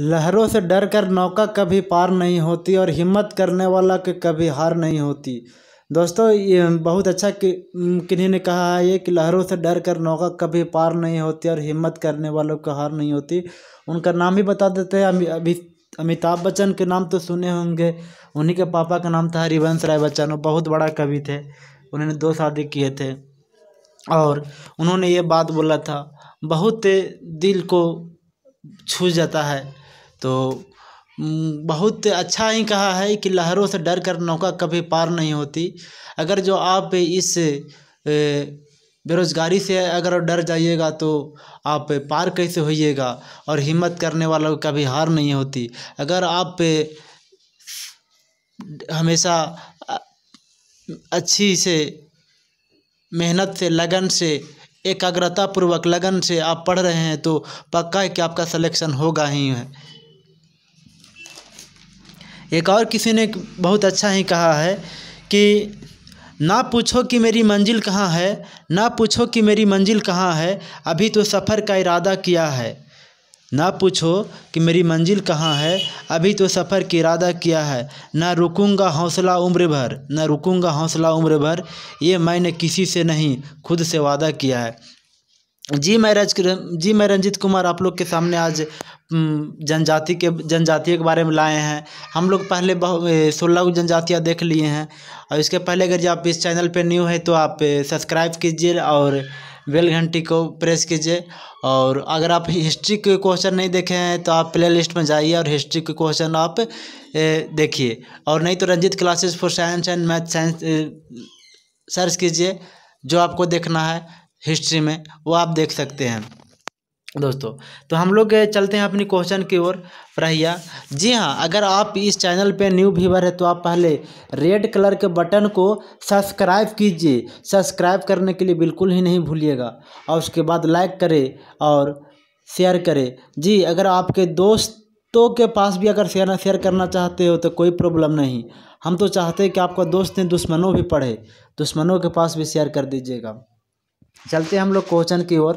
लहरों से डर कर नौका कभी पार नहीं होती और हिम्मत करने वाला के कभी हार नहीं होती। दोस्तों, ये बहुत अच्छा कि किन्हीं ने कहा है ये कि लहरों से डर कर नौका कभी पार नहीं होती और हिम्मत करने वालों को हार नहीं होती। उनका नाम ही बता देते हैं अभी, अमिताभ बच्चन के नाम तो सुने होंगे। उन्हीं के पापा का नाम था हरिवंश राय बच्चन, वो बहुत बड़ा कवि थे। उन्होंने दो शादी किए थे और उन्होंने ये बात बोला था, बहुत दिल को छू जाता है तो बहुत अच्छा ही कहा है कि लहरों से डर कर नौका कभी पार नहीं होती। अगर जो आप इस बेरोज़गारी से अगर डर जाइएगा तो आप पार कैसे होइएगा और हिम्मत करने वालों की कभी हार नहीं होती। अगर आप हमेशा अच्छी से, मेहनत से, लगन से एकाग्रता पूर्वक लगन से आप पढ़ रहे हैं तो पक्का है कि आपका सिलेक्शन होगा ही है। एक और किसी ने बहुत अच्छा ही कहा है कि ना पूछो कि मेरी मंजिल कहाँ है, ना पूछो कि मेरी मंजिल कहाँ है, अभी तो सफ़र का इरादा किया है। ना पूछो कि मेरी मंजिल कहाँ है, अभी तो सफ़र की इरादा किया है। ना रुकूँगा हौसला उम्र भर, ना रुकूँगा हौसला उम्र भर, ये मैंने किसी से नहीं, खुद से वादा किया है। जी मैं रज जी मैं रंजीत कुमार, आप लोग के सामने आज जनजाति के जनजातीय के बारे में लाए हैं। हम लोग पहले बहु सोलह जनजातियाँ देख लिए हैं। और इसके पहले अगर आप इस चैनल पे न्यू है तो आप सब्सक्राइब कीजिए और बेल घंटी को प्रेस कीजिए। और अगर आप हिस्ट्री के क्वेश्चन नहीं देखे हैं तो आप प्ले लिस्ट में जाइए और हिस्ट्री के क्वेश्चन आप देखिए। और नहीं तो Ranjit classes for science and math science search कीजिए, जो आपको देखना है। हिस्ट्री में, वो आप देख सकते हैं। दोस्तों तो हम लोग चलते हैं अपनी क्वेश्चन की ओर। रहिया जी हाँ अगर आप इस चैनल पे न्यू व्यूवर है तो आप पहले रेड कलर के बटन को सब्सक्राइब कीजिए। सब्सक्राइब करने के लिए बिल्कुल ही नहीं भूलिएगा। और उसके बाद लाइक करें और शेयर करें। जी, अगर आपके दोस्तों के पास भी अगर शेयर शेयर करना चाहते हो तो कोई प्रॉब्लम नहीं। हम तो चाहते हैं कि आपका दोस्त ने दुश्मनों भी पढ़े। दुश्मनों के पास भी शेयर कर दीजिएगा। चलते हम लोग क्वेश्चन की ओर।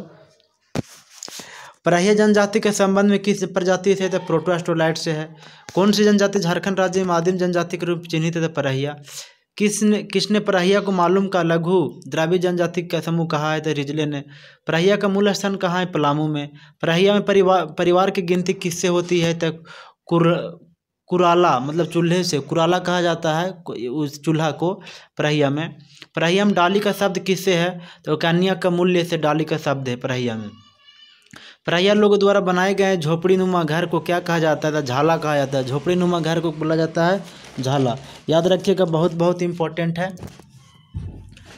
परहिया जनजाति के संबंध में किस प्रजाति से तो प्रोटोस्टोलाइट से है। कौन सी जनजाति झारखंड राज्य में आदिम जनजाति के रूप चिन्हित है? परहिया। किसने किसने परहिया को मालूम का लघु द्राविड जनजाति का समूह कहा है? तो रिजले ने। परहिया का मूल स्थान कहाँ है? पलामू में। परहिया में परिवार परिवार की गिनती किससे होती है? तो कुर कुराला मतलब चूल्हे से, कुराला कहा जाता है उस चूल्हा को, परहिया में। परहिया में डाली का शब्द किससे है? तो कन्या का मूल्य से डाली का शब्द है, परहिया में। परहिया लोगों द्वारा बनाए गए झोपड़ी नुमा घर को क्या कहा जाता है झाला कहा जाता है। झोपड़ी नुमा घर को बोला जाता है झाला। याद रखिएगा बहुत बहुत इम्पोर्टेंट है।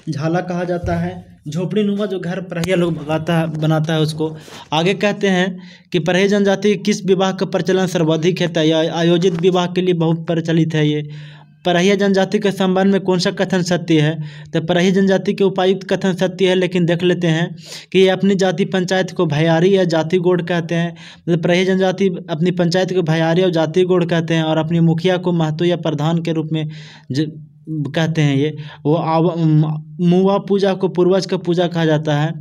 झाला कहा जाता है? झोपड़ी नुमा जो घर परहिया लोग भगाता है, बनाता है उसको। आगे कहते हैं कि परहे जनजाति किस विवाह का प्रचलन सर्वाधिक है, या आयोजित विवाह के लिए बहुत प्रचलित है ये। परहिया जनजाति के संबंध में कौन सा कथन सत्य है? तो परहिया जनजाति के उपायुक्त कथन सत्य है, लेकिन देख लेते हैं कि ये अपनी जाति पंचायत को भयारी या जाति गोड़ कहते हैं। मतलब परहिया जनजाति अपनी पंचायत को भयारी और जाति गोड़ कहते हैं, और अपनी मुखिया को महतो या प्रधान के रूप में कहते हैं ये वो मुआ पूजा को पूर्वज का पूजा कहा जाता है।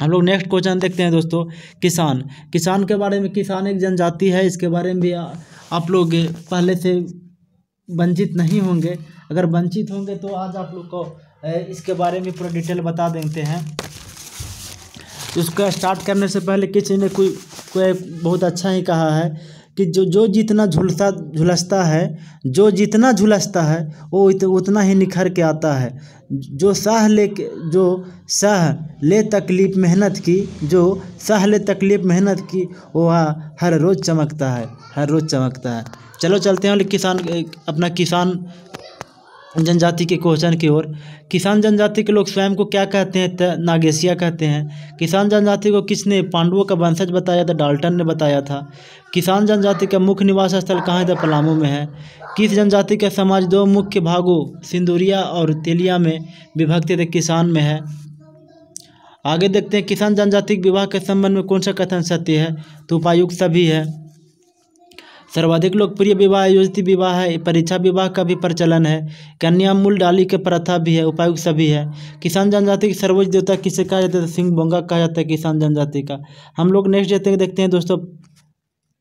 हम लोग नेक्स्ट क्वेश्चन देखते हैं दोस्तों किसान। किसान के बारे में किसान एक जनजाति है इसके बारे में भी आ, आप लोग पहले से वंचित नहीं होंगे। अगर वंचित होंगे तो आज आप लोग को इसके बारे में पूरा डिटेल बता देते हैं। उसका स्टार्ट करने से पहले किसी ने कोई कोई बहुत अच्छा ही कहा है। कि जो जो जितना झुलसा, झुलसता है, जो जितना झुलसता है, वो उतना ही निखर के आता है। जो सह ले जो सह ले तकलीफ़ मेहनत की, जो सह ले तकलीफ़ मेहनत की, वह हर रोज़ चमकता है, हर रोज़ चमकता है। चलो चलते हैं किसान, अपना किसान जनजाति के क्वेश्चन की ओर। किसान जनजाति के लोग स्वयं को क्या कहते हैं? नागेशिया कहते हैं। किसान जनजाति को किसने? पांडवों का वंशज बताया था, डाल्टन ने बताया था। किसान जनजाति का मुख्य निवास स्थल कहाँ है? तो पलामू में है। किस जनजाति का समाज दो मुख्य भागों, सिंदूरिया और तेलिया में विभक्त थे? किसान में है। आगे देखते हैं, किसान जनजाति के विवाह के संबंध में कौन सा कथन सत्य है? तो उपायुक्त सभी है। सर्वाधिक लोकप्रिय विवाह आयोजित विवाह है। परीक्षा विवाह का भी प्रचलन है। कन्या मूल डाली के प्रथा भी है उपायुक्त सभी है। किसान जनजाति की सर्वोच्च देवता किसे कहा जाता है? सिंह बोंगा कहा जाता है किसान जनजाति का। हम लोग नेक्स्ट देखते हैं दोस्तों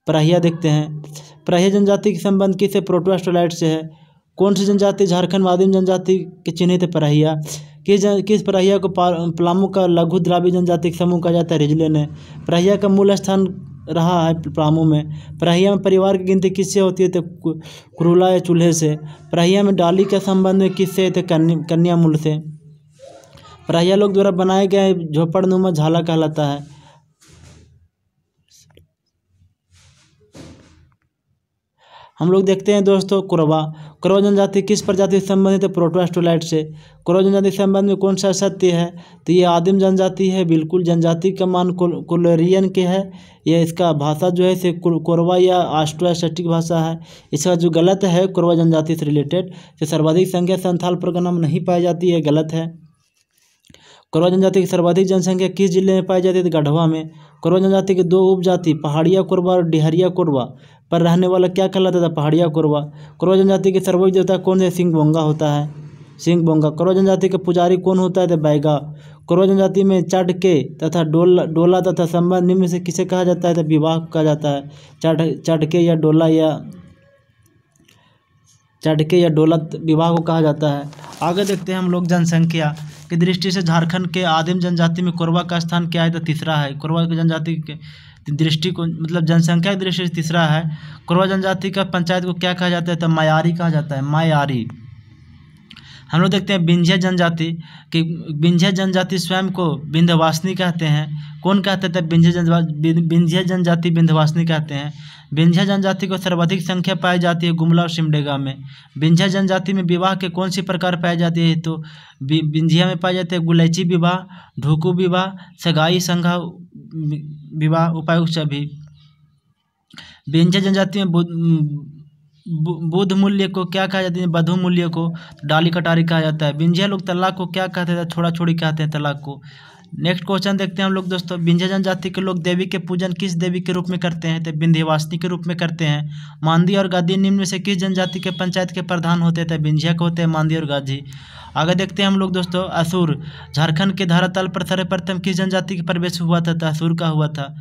परहिया देखते हैं। परहिया जनजाति के संबंध किसे? प्रोटोस्टोलाइट से है। कौन सी जनजाति? झारखंड आदिम जनजाति के चिन्हित परहिया। किस जन, किस परहिया को पलामू का लघु द्रावी जनजाति समूह कहा जाता है? रिजले ने परहिया का मूल स्थान रहा है प्रामों में। परहिया में परिवार की गिनती किससे होती है तो क्रूला या चूल्हे से। परहिया में डाली के संबंध में किससे तो कन्या मूल से। परहिया लोग द्वारा बनाए गए झोपड़नुमा झाला कहलाता है। हम लोग देखते हैं दोस्तों कुरवा कुरवा जनजाति किस प्रजाति से संबंधित है? प्रोटोस्टोलाइट से। कुरवा जनजाति संबंध में कौन सा सत्य है? तो ये आदिम जनजाति है, बिल्कुल जनजाति का मान कुलरियन के है। ये इसका भाषा जो है से कुरवा या आस्ट्रोस्टिक भाषा है। इसका जो गलत है कुरवा जनजाति से रिलेटेड से सर्वाधिक संख्या संथाल परगना में नहीं पाई जाती है गलत है। कुरवा जनजाति की सर्वाधिक जनसंख्या किस ज़िले में पाई जाती है? तो गढ़वा में। कुरवा जनजाति के दो उपजाति, पहाड़िया कुरवा और डिहरिया कुरवा पर रहने वाला क्या कहलाता था? पहाड़िया कुरवा। कुरवा जनजाति के सर्वोच्च देवता कौन है? सिंह बोंगा होता है। सिंह बोंगा। कुरवा जनजाति के पुजारी कौन होता है? बैगा। कुरवा जनजाति में चढ़ के तथा डोला डोला तथा संबंध निम्न से किसे कहा जाता है? तो विवाह कहा जाता है। चढ़ के या डोला या चढ़ के या डोला विवाह को कहा जाता है। आगे देखते हैं हम लोग जनसंख्या। की दृष्टि से झारखंड के आदिम जनजाति में कोरबा का स्थान क्या है? तो तीसरा है। कोरबा की जनजाति के दृष्टि को मतलब जनसंख्या की दृष्टि से तीसरा है। कोरबा जनजाति का पंचायत को क्या कहा जाता है? तो मायारी कहा जाता है, मायारी। हम लोग देखते हैं बिंझे जनजाति, कि बिंझे जनजाति स्वयं को बिंध्यवासिनी कहते हैं। कौन कहते थे बिंझे जन बिंझे जनजाति बिंध्यवासिनी कहते हैं। बिंझा जनजाति को सर्वाधिक संख्या पाई जाती है गुमला और सिमडेगा में। बिंझा जनजाति में विवाह के कौन सी प्रकार पाई जाती है? तो बिंझिया में पाए जाते हैं गुलैची विवाह, ढूकू विवाह, सगाई संघा विवाह उपायुक्त सभी। बिंझा जनजाति में बुद्ध मूल्य को क्या कहा जाता है? बधु मूल्य को डाली कटारी कहा जाता है। बिंझिया लोग तलाक को क्या कहते हैं? छोड़ा छोड़ी कहते हैं तलाक को। नेक्स्ट क्वेश्चन देखते हैं हम लोग दोस्तों। विंध्य जनजाति के लोग देवी के पूजन किस देवी के रूप में करते हैं? तो विंध्यवासिनी के रूप में करते हैं। मांदी और गादी निम्न में से किस जनजाति के पंचायत के प्रधान होते थे विंध्या के होते हैं मांदी और गाधी आगे देखते हैं हम लोग दोस्तों, असुर। झारखंड के धारातल पर सर्वप्रथम किस जनजाति का प्रवेश हुआ था? तो असुर का हुआ था।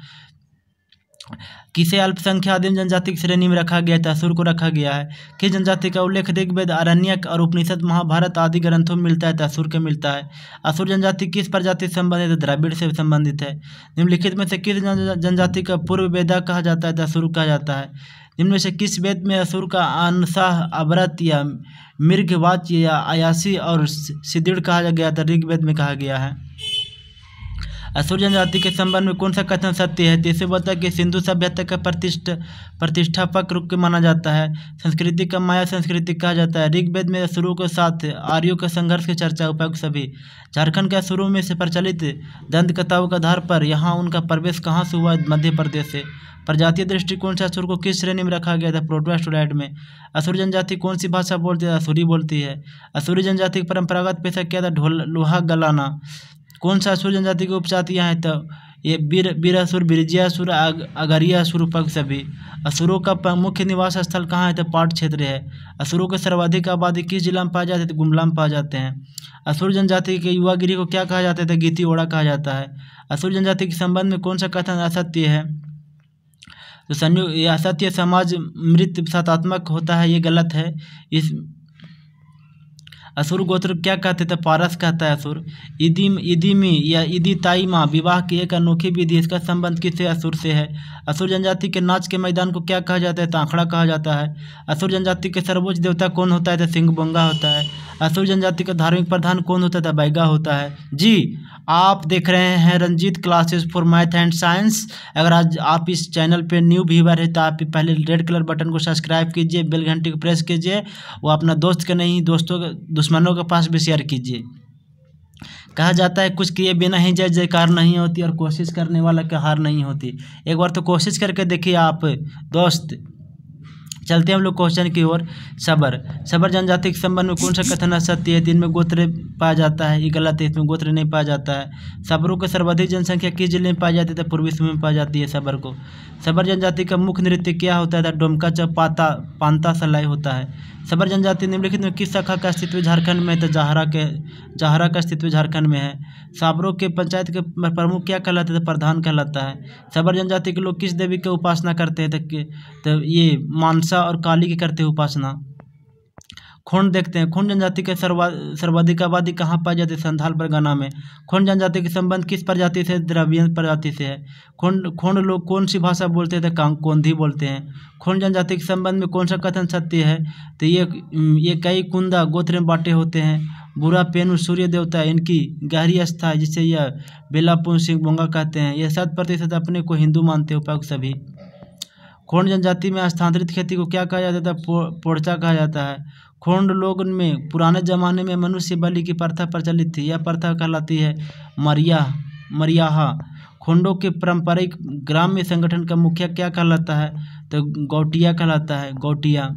किसे अल्पसंख्या आदिम जनजाति की श्रेणी में रखा गया था असुर को रखा गया है। किस जनजाति का उल्लेख ऋग्वेद अरण्यक और उपनिषद महाभारत आदि ग्रंथों में मिलता है? तो असुर के मिलता है। असुर जनजाति किस प्रजाति से संबंधित है? द्रविड़ से संबंधित है। निम्नलिखित में से किस जनजाति का पूर्व वेदा कहा जाता है? तो असुर कहा जाता है। निम्न से किस वेद में असुर का अनसाह, अवरत या मृगवाच्य या आयासी और सिदृढ़ कहा गया था? ऋग्वेद में कहा गया है। असुर जनजाति के संबंध में कौन सा कथन सत्य है? जैसे बता कि सिंधु सभ्यता का प्रतिष्ठ, प्रतिष्ठापक रूप माना जाता है। संस्कृति का माया संस्कृति कहा जाता है। ऋग्वेद में असुरों के साथ आर्यों के संघर्ष की चर्चा उपयुक्त सभी। झारखंड के असुरों में से प्रचलित दंत कथाओं के आधार पर यहाँ उनका प्रवेश कहाँ से हुआ? मध्य प्रदेश से। प्रजातीय दृष्टिकोण से असुर को किस श्रेणी में रखा गया था? प्रोटोस्टोलाइट में। असुर जनजाति कौन सी भाषा बोलती है? असुरी बोलती है। असुरी जनजाति का परंपरागत पेशा क्या था? ढोल, लोहा, गलाना। कौन सा असुर जनजाति की उपजातियाँ हैं तो ये बीर बीरासुर बिरजियासुर अगरियासुर पग सभी। असुरों का मुख्य निवास स्थल कहाँ है तो पाट क्षेत्र है। असुरों के सर्वाधिक आबादी किस जिला में पाए जाते हैं तो गुमला में पाए जाते हैं। असुर जनजाति के युवागिरी को क्या कहा जाता है तो गीति ओड़ा कहा जाता है। असुर जनजाति के संबंध में कौन सा कथन असत्य है? तो संयुक्त असत्य समाज मृत सतात्मक होता है, ये गलत है। इस असुर गोत्र क्या कहते थे? पारस कहता है असुर। ईदी ईदीमी या ईदी ताई माँ, विवाह की एक अनोखी विधि, इसका संबंध किससे असुर से है? असुर जनजाति के नाच के मैदान को क्या कहा जाता है? ताखड़ा कहा जाता है। असुर जनजाति के सर्वोच्च देवता कौन होता है? तो सिंह बोंगा होता है। असुर जनजाति का धार्मिक प्रधान कौन होता था बैगा होता है। जी, आप देख रहे हैं Ranjeet classes for math and science. अगर आज आप इस चैनल पे न्यू व्यूवर है तो आप पहले रेड कलर बटन को सब्सक्राइब कीजिए, बेल घंटी को प्रेस कीजिए। वो अपना दोस्त के नहीं, दोस्तों के दुश्मनों के पास भी शेयर कीजिए। कहा जाता है, कुछ किए बिना ही जय जयकार नहीं होती और कोशिश करने वाला की हार नहीं होती। एक बार तो कोशिश करके देखिए आप, दोस्त। चलते हैं हम लोग क्वेश्चन की ओर। सबर। सबर जनजाति के संबंध में कौन सा कथन असत्य है, दिन में गोत्र पाया जाता है, ये गलत है, इसमें गोत्र नहीं पाया जाता है। सबरों की सर्वाधिक जनसंख्या किस ज़िले में पाई जाती है? तो पूर्वी समय में पाई जाती है सबर को। सबर जनजाति का मुख्य नृत्य क्या होता है? डोमका चौक पाता पांता सलाई होता है। सबर जनजाति निम्नलिखित में किस शाखा का अस्तित्व झारखंड में है? तो जहरा के जहारा का अस्तित्व झारखंड में है। साबरों के पंचायत के प्रमुख क्या कहलाते थे प्रधान कहलाता है। सबर जनजाति के लोग किस देवी की उपासना करते हैं? तो, तो ये मानसा और काली की करते हैं उपासना। खोंड देखते हैं। खोंड जनजाति के सर्वा सर्वाधिक आबादी कहाँ पाई जाती है? संथाल परगना में। खोंड जनजाति के संबंध किस प्रजाति से? द्रवियन प्रजाति से है। खोंड खोंड लोग कौन सी भाषा बोलते थे कोंधी बोलते हैं। खोंड जनजाति के संबंध में कौन सा कथन सत्य है? तो ये ये कई कुंदा गोत्र में बांटे होते हैं। बुरा पेनु सूर्य देवता, इनकी गहरी आस्था है जिसे यह बेलापुन सिंह बोंगा कहते हैं। यह शत प्रतिशत अपने को हिंदू मानते हैं उपयुक्त सभी। खोंड जनजाति में स्थानांतरित खेती को क्या कहा जाता है? पोड़चा कहा जाता है। खोंड लोग में, पुराने ज़माने में मनुष्य बलि की प्रथा प्रचलित थी। यह प्रथा कहलाती है मरिया, मरियाहा। खोंडों के पारंपरिक ग्राम्य संगठन का मुखिया क्या कहलाता है? तो गौटिया कहलाता है, गौटिया।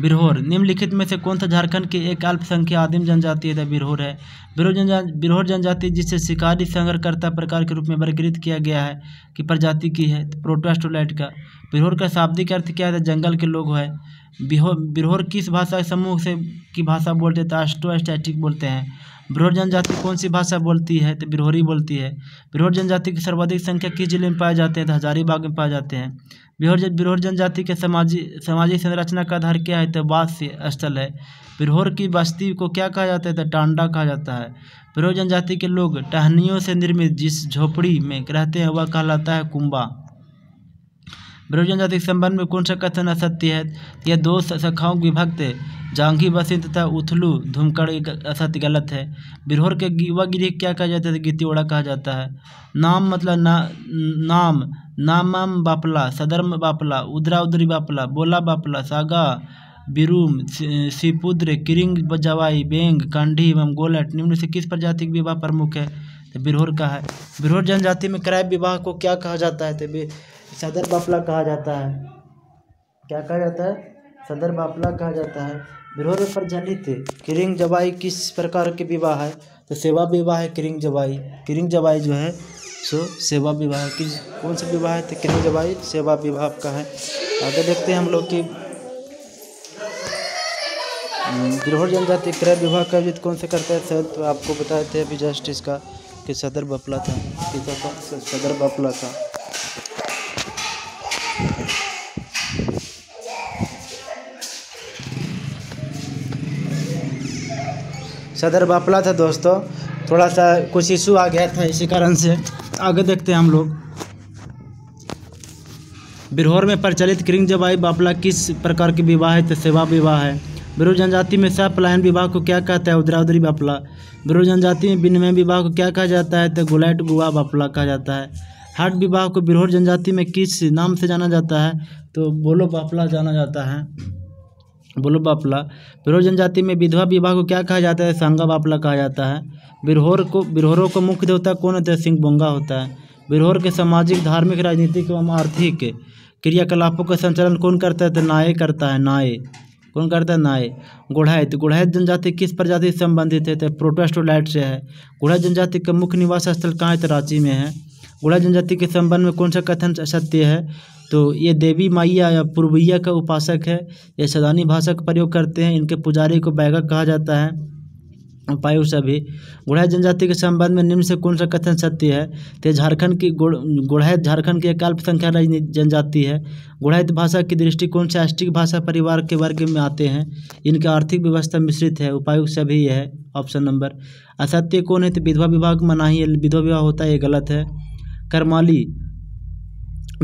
बिरहोर, निम्नलिखित में से कौन सा झारखंड की एक अल्पसंख्या आदिम जनजाति है? बिरहोर है। बिरहोर जनजा बिरहोर जनजाति जिसे शिकारी संग्रहकर्ता प्रकार के रूप में वर्गीकृत किया गया है कि प्रजाति की है तो प्रोटोस्टोलाइट का। बिरहोर का शाब्दिक अर्थ क्या है? जंगल के लोग है। बिरहोर किस भाषा समूह से की भाषा बोलते हैं? तो एस्ट्रोस्टैटिक बोलते हैं। बिरहोर जनजाति कौन सी भाषा बोलती है? तो बिरहोरी बोलती है। बिरहोर जनजाति की सर्वाधिक संख्या किस ज़िले में पाए जाते हैं? तो हजारीबाग में पाए जाते हैं। बिरहोर बिरहोर जनजाति के समाजी सामाजिक संरचना का आधार क्या है? तो बास स्थल है। बिरहोर की बस्ती को क्या कहा जाता है? तो टांडा कहा जाता है। बिरहोर जनजाति के लोग टहनियों से निर्मित जिस झोपड़ी में रहते हैं, वह कहलाता है कुंबा। बिरहोर जनजाति के संबंध में कौन सा कथन असत्य है, यह दो शाखाओं विभक्त जांघी बसिन तथा उथलू धूमकड़ असत्य गलत है। बिरहोर के युवा गिरी क्या कहा जाता है? गितियोड़ा कहा जाता है। नाम मतलब ना नाम। नामम बापला, सदर्म बापला, उदरा उदरी बापला, बोला बापला, सागा, बिरूम सीपुद्र, किरिंग जवाई, बेंग, कंढी एवं गोलट निम्न से किस प्रजाति का विवाह प्रमुख है? तो बिरहोर का है। बिरहोर जनजाति में क्रय विवाह को क्या कहा जाता है? तो सदर बापला कहा जाता है। क्या कहा जाता है? सदर बापला कहा जाता है। बिरहोर पर जनित किरिंग जवाई किस प्रकार के विवाह है? तो सेवा विवाह है किरिंग जवाई। किरिंग जवाई जो है, सो सेवा विवाह किस, कौन सा विवाह है? तो किरिंग जवाई सेवा विवाह का है। आगे देखते हैं हम लोग की बिरहोर जनजाति क्रय विवाह का आयोजित कौन से करता है? सर तो आपको बताए थे अभी जस्ट इसका कि सदर बपला था। सदर बपला था। सदर बापला था दोस्तों। थोड़ा सा कुछ इशू आ गया था इसी कारण से। आगे देखते हैं हम लोग। बिरहोर में प्रचलित क्रिंग जवाई बापला किस प्रकार के विवाह है तो सेवा विवाह है। बिरहोर जनजाति में सह पलायन विवाह को क्या कहता है? उदराउदरी बापला। बिरहोर जनजाति में विनिमय विवाह को क्या कहा जाता है? तो गुलाइट गुआ बापला कहा जाता है। हाट विवाह को बिरहोर जनजाति में किस नाम से जाना जाता है? तो बोलो बापला जाना जाता है। बोलो बापला बिरहोर जनजाति में विधवा विवाह को क्या कहा जाता है? सांगा बापला कहा जाता है। बिरहोर को, बिरहोरों का मुख्य देवता कौन होता है? सिंह बोंगा होता है। बिरहोर के सामाजिक, धार्मिक, राजनीतिक एवं आर्थिक क्रियाकलापों का संचालन कौन करता है? तो नाये करता है नाये कौन करता है? नाये गुढ़ाइत गुढ़ाइत जनजाति किस प्रजाति से संबंधित है? तो प्रोटोस्टोलाइट से है। गुढ़ा जनजाति का मुख्य निवास स्थल कहाँ है? तो रांची में है। गुढ़ा जनजाति के संबंध में कौन सा कथन सत्य है? तो ये देवी मैया या पूर्वैया का उपासक है। ये सदानी भाषा का प्रयोग करते हैं। इनके पुजारी को बैगक कहा जाता है। उपायु सभी गुड़ाई जनजाति के संबंध में निम्न से कौन सा कथन सत्य है? तो झारखंड की गुड़ाइत झारखंड की एक अल्पसंख्या जनजाति है। गुड़ाइत भाषा की दृष्टिकोण से अष्टिक भाषा परिवार के वर्ग में आते हैं? इनकी आर्थिक व्यवस्था मिश्रित है। उपायुक्त सभी यह है। Option number. असत्य कौन है? तो विधवा विभाग मनाही। है विधवा विवाह होता है, ये गलत है। करमाली।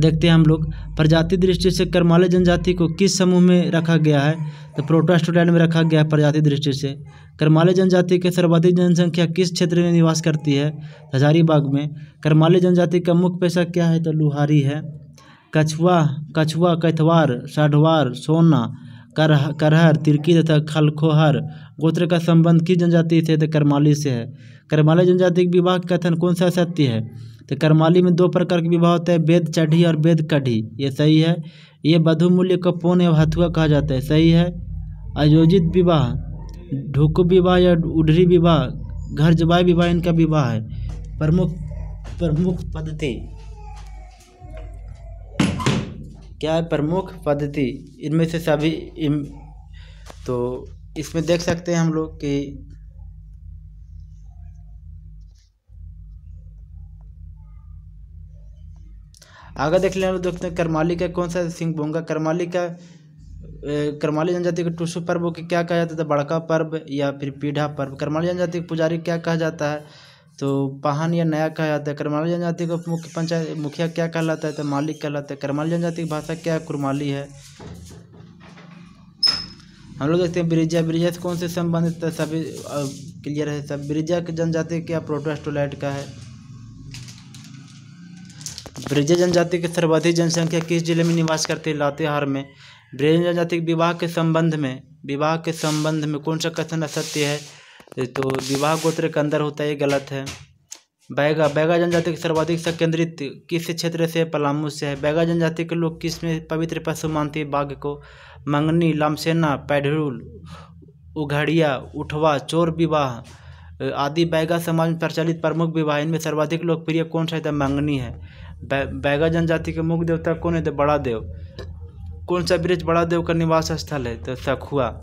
देखते हैं हम लोग, प्रजाति दृष्टि से करमाली जनजाति को किस समूह में रखा गया है? तो प्रोटोस्टोलैंड में रखा गया है प्रजाति दृष्टि से। करमाली जनजाति के सर्वाधिक जनसंख्या किस क्षेत्र में निवास करती है? हजारीबाग में। करमाली जनजाति का मुख्य पेशा क्या है? तो लुहारी है। कछुआ कछुआ, कैथवार, साढ़वार, सोना, करह, करहर, तिरकी तथा खलखोहर। गोत्र का संबंध किस जनजाति से तो करमाली से है। करमाली जनजाति के विवाह कथन कौन सा सत्य है? तो करमाली में दो प्रकार के विवाह होते हैं वेद चढ़ी और वेद कढ़ी। ये सही है? ये बधु मूल्य को पौन या हथुआ कहा जाता है। सही है? आयोजित विवाह ढुकु विवाह या उडरी विवाह घर जवाई विवाह इनका विवाह है। प्रमुख प्रमुख पद्धति। क्या है प्रमुख पद्धति? इनमें से सभी इम, तो इसमें देख सकते हैं हम लोग कि आगे देख लें हम देखते हैं करमाली का कौन सा सिंह बोंगा। करमाली का करमाली जनजाति के टूसू पर्व को क्या कहा जाता है बड़का पर्व या फिर पीढ़ा पर्व। करमाली जनजाति के पुजारी क्या कहा जाता है? तो पहान या नया कहा जाता है। करमाली जनजाति को मुख्य पंचायत, मुखिया क्या कहलाता है? तो मालिक कहलाता है। करमाली जनजाति की भाषा क्या है? कुरमाली है। हम लोग देखते हैं ब्रिजा। ब्रिजा से कौन से संबंधित सभी क्लियर है। सब ब्रिजा की जनजाति क्या? प्रोटोस्टोलाइट का है। ब्रिजा जनजाति की सर्वाधिक जनसंख्या किस ज़िले में निवास करती है? लातेहार में। ब्रिजा जनजाति के विवाह के संबंध में, विवाह के संबंध में कौन सा कथन असत्य है? तो विवाह गोत्र के अंदर होता है गलत है। बैगा बैगा जनजाति के सर्वाधिक संकेंद्रित किस क्षेत्र से पलामू से है। बैगा जनजाति के लोग किसमें पवित्र पशु मानते हैं? बाघ को। मंगनी, लामसेना पैढरुल उघड़िया, उठवा, चोर विवाह, आदि बैगा समाज में प्रचलित प्रमुख विवाह। इनमें सर्वाधिक लोकप्रिय कौन सा है? मंगनी है। बैगा जनजाति के मुख्य देवता कौन है? तो बड़ा देव। कौन सा ब्रिज बड़ा देव का निवास स्थल है? तो सखुआ।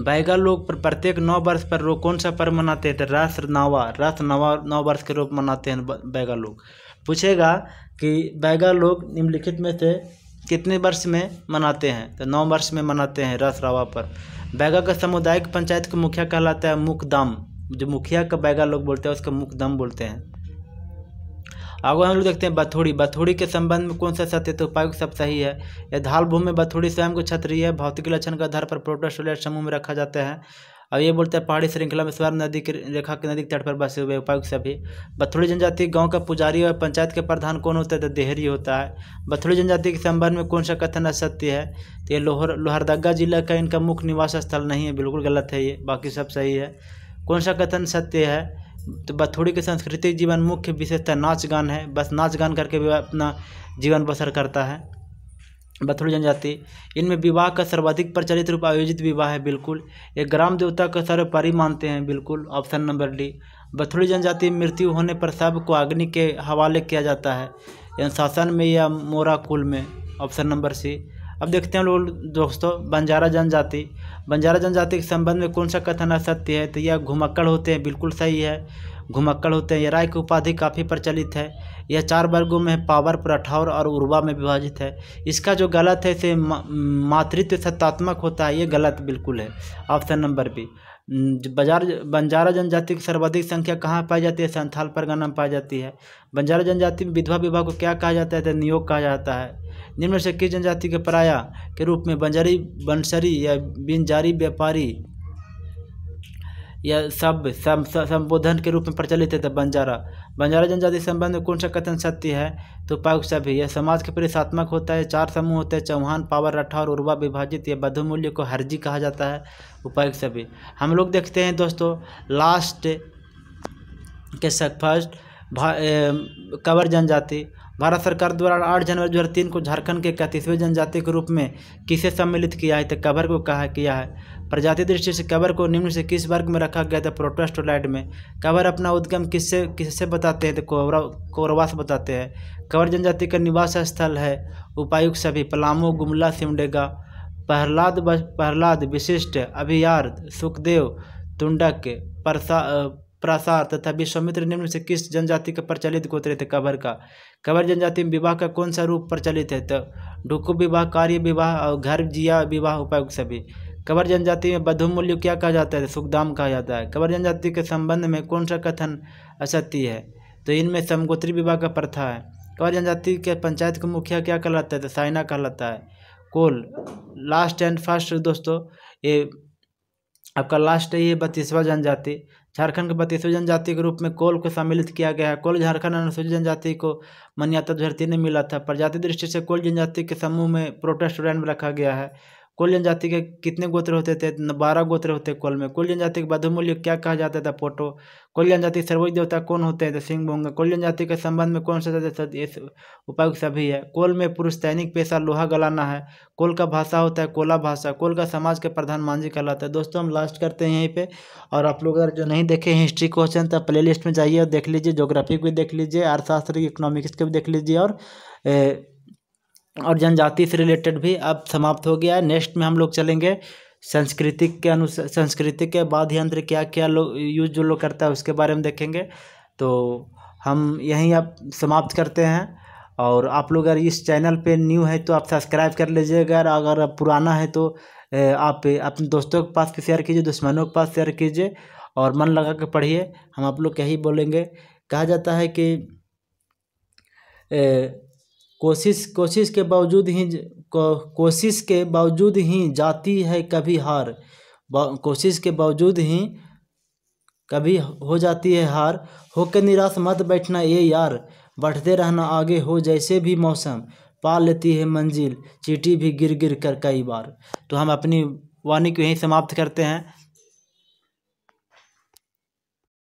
बैगा लोग पर प्रत्येक नौ वर्ष पर लोग कौन सा पर्व मनाते हैं? तो रस नवा रस नवा, नौ वर्ष के रूप मनाते हैं बैगा लोग। पूछेगा कि बैगा लोग निम्नलिखित में से कितने वर्ष में मनाते हैं? तो नौ वर्ष में मनाते हैं रस रावा पर। बैगा का सामुदायिक पंचायत का मुखिया कहलाता है मुखदाम। जो मुखिया का बैगा लोग बोलते हैं, उसका मुखदम बोलते हैं। आगे हम लोग देखते हैं बथोड़ी। बथोड़ी के संबंध में कौन सा सत्य तो उपायुक्त सब सही है। यह ढाल भूमि में बथोड़ी स्वयं को क्षत्रिय भौतिक लक्षण के आधार पर प्रोटोस्टोलेट समूह में रखा जाता है। अब ये बोलते हैं, पहाड़ी श्रृंखला में स्वर्ण नदी के रेखा के नदी के तट पर बसे हुए उपायुक्त सभी। बथोड़ी जनजाति गाँव का पुजारी और पंचायत के प्रधान कौन होता है? तो देहरी होता है। बथोड़ी जनजाति के संबंध में कौन सा कथन असत्य है? तो ये लोहर, लोहरदगा जिला का इनका मुख्य निवास स्थल नहीं है। बिल्कुल गलत है ये। बाकी सब सही है। कौन सा कथन सत्य है? तो बथोड़ी के सांस्कृतिक जीवन मुख्य विशेषता नाच गान है। बस नाच गान करके भी अपना जीवन बसर करता है। बथोड़ी जनजाति। इनमें विवाह का सर्वाधिक प्रचलित रूप आयोजित विवाह है, बिल्कुल। ये ग्राम देवता का सर्वपरि मानते हैं, बिल्कुल। Option number D. बथोड़ी जनजाति मृत्यु होने पर सबको अग्नि के हवाले किया जाता है। शासन में या मोरा कुल में। Option number C. अब देखते हैं लोग, दोस्तों, बंजारा जनजाति। बंजारा जनजाति के संबंध में कौन सा कथन असत्य है? तो यह घुमक्कड़ होते हैं, बिल्कुल सही है। घुमक्कड़ होते हैं। यह राय की उपाधि काफ़ी प्रचलित है। यह चार वर्गों में पावर प्रठौर और उर्वा में विभाजित है। इसका जो गलत है, इसे मातृत्व सत्तात्मक होता है ये गलत बिल्कुल है। ऑप्शन नंबर बी बाज़ार बंजारा जनजाति की सर्वाधिक संख्या कहाँ पाई जाती है? संथाल परगना में पाई जाती है। बंजारा जनजाति में विधवा विवाह को क्या कहा जाता है? तो नियोग कहा जाता है। निम्न से किस जनजाति के पराया के रूप में बंजारी, बंसरी या बिनजारी व्यापारी या सब संबोधन के रूप में प्रचलित है? तो बंजारा। बंजारा जनजाति संबंध में कौन सा कथन सत्य है तो उपायुक्त सभी। यह समाज के परिसात्मक होता है, चार समूह होते हैं, चौहान, पावर रठा और उर्वा विभाजित। या बधुमूल्य को हरजी कहा जाता है उपायुक्त सभी। हम लोग देखते हैं दोस्तों लास्ट के फ़र्स्ट कवर जनजाति। भारत सरकार द्वारा आठ जनवरी दो हज़ार तीन को झारखंड के इकतीसवें जनजाति के रूप में किसे सम्मिलित किया है? तो कबर को कहा किया है। प्रजाति दृष्टि से कबर को निम्न से किस वर्ग में रखा गया था? प्रोटेस्टोलाइट में। कबर अपना उद्गम किससे किससे बताते हैं? तो कोवरा कोरवा से बताते हैं। कवर जनजाति का निवास स्थल है उपायुक्त सभी पलामू, गुमला, सिमडेगा, प्रहलाद प्रहलाद विशिष्ट अभियार सुखदेव, तुंडक, परसा प्रासार तथा विश्वामित्र निम्न से किस जनजाति का प्रचलित गोत्र थे? कबर का। कबर जनजाति में विवाह का कौन सा रूप प्रचलित है? तो डुकु विवाह, कार्य विवाह और घर जिया विवाह उपयुक्त सभी। कबर जनजाति में बधु मूल्य क्या कहा जाता है? सुखदाम कहा जाता है। कबर जनजाति के संबंध में कौन सा कथन असत्य है? तो इनमें समगोत्री विवाह का प्रथा है। कबर जनजाति के पंचायत का मुखिया क्या कहलाता है? तो साइना कहलाता है। कोल लास्ट एंड फ़र्स्ट दोस्तों, ये आपका लास्ट है, ये बत्तीसवा जनजाति। झारखंड के बत्तीसवीं जनजाति के रूप में कोल को सम्मिलित किया गया है। कोल झारखंड अनुसूचित जनजाति को मान्यता धरती ने मिला था। प्रजाति दृष्टि से कोल जनजाति के समूह में प्रोटेस्टोरेंट में रखा गया है। कुल जनजाति के कितने गोत्र होते थे? बारह गोत्र होते कुल में। कुल जनजाति के बधुमूल्य क्या कहा जाता था पोटो कुल जनजाति सर्वोच्च देवता कौन होते हैं? तो सिंह बोंगा कुल जनजाति के संबंध में कौन सा उपायुक्त सभी है? कुल में पुरुष दैनिक पेशा, लोहा, गलाना है। कुल का भाषा होता है कोला भाषा। कुल का समाज के प्रधान मांझी कहलाता है। दोस्तों, हम लास्ट करते हैं यहीं पे। और आप लोग अगर जो नहीं देखे हिस्ट्री क्वेश्चन तो प्ले लिस्ट में जाइए और देख लीजिए। जोग्राफी भी देख लीजिए। अर्थशास्त्र इकोनॉमिक्स के भी देख लीजिए। और और जनजाति से रिलेटेड भी अब समाप्त हो गया है। नेक्स्ट में हम लोग चलेंगे। संस्कृतिक के अनुसार संस्कृति के बाद यंत्र क्या क्या लोग यूज़ जो लोग करता है उसके बारे में देखेंगे। तो हम यहीं अब समाप्त करते हैं। और आप लोग अगर इस चैनल पे न्यू है तो आप सब्सक्राइब कर लीजिएगा अगर पुराना है तो आप अपने दोस्तों के पास भी शेयर कीजिए, दुश्मनों के पास शेयर कीजिए। और मन लगा के पढ़िए। हम आप लोग यही बोलेंगे। कहा जाता है कि कोशिश कोशिश के बावजूद ही को, कोशिश के बावजूद ही जाती है कभी हार। कोशिश के बावजूद ही कभी हो जाती है हार। होकर निराश मत बैठना ये यार। बढ़ते रहना आगे हो जैसे भी मौसम। पा लेती है मंजिल। चीटी भी गिर गिर कर कई बार। तो हम अपनी वाणी को यहीं समाप्त करते हैं।